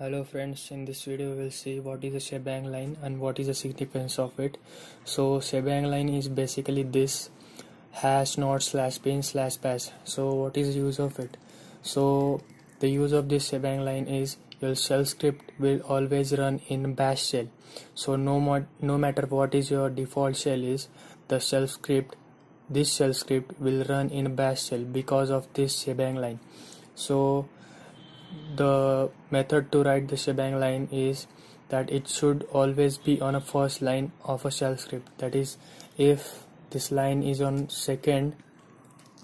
hello friends. In this video we will see what is a shebang line and what is the significance of it. So shebang line is basically this. Hash not slash bin slash bash so what is the use of it? So the use of this shebang line is your shell script will always run in bash shell. So no more no matter what is your default shell is the shell script this shell script will run in bash shell because of this shebang line. So the method to write the shebang line is that it should always be on a first line of a shell script. That is if this line is on second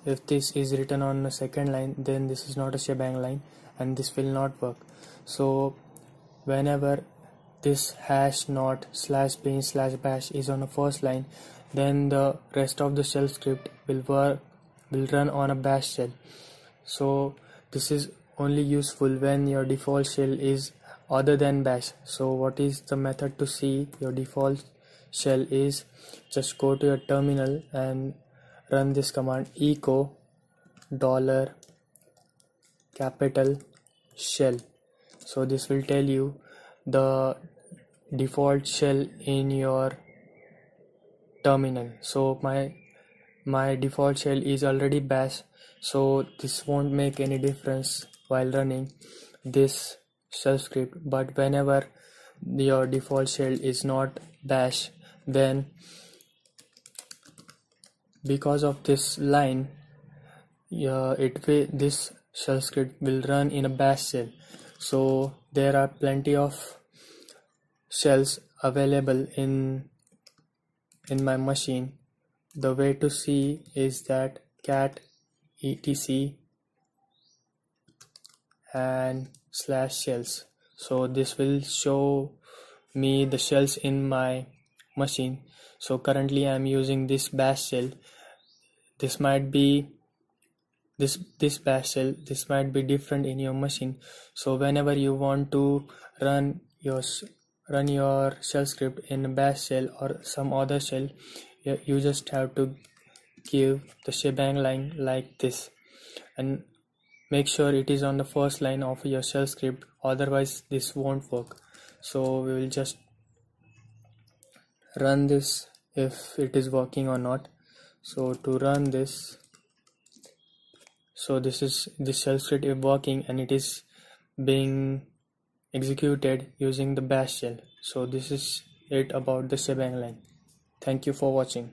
if this is written on a second line then this is not a shebang line and this will not work. So whenever this hash not slash bin slash bash is on a first line then the rest of the shell script will work will run on a bash shell. So this is only useful when your default shell is other than bash. So what is the method to see your default shell is? Just go to your terminal and run this command echo dollar capital shell. So this will tell you the default shell in your terminal. So my my default shell is already bash so this won't make any difference while running this shell script but whenever your default shell is not bash then because of this line yeah, it will this shell script will run in a bash shell. So there are plenty of shells available in in my machine. The way to see is that cat etc and slash shells. So this will show me the shells in my machine. So currently I'm using this bash shell. This might be this this bash shell this might be different in your machine. So whenever you want to run your run your shell script in bash shell or some other shell you just have to give the shebang line like this. And make sure it is on the first line of your shell script otherwise this won't work. So we will just run this if it is working or not. So to run this so this is this shell script is working and it is being executed using the bash shell. So this is it about the shebang line. Thank you for watching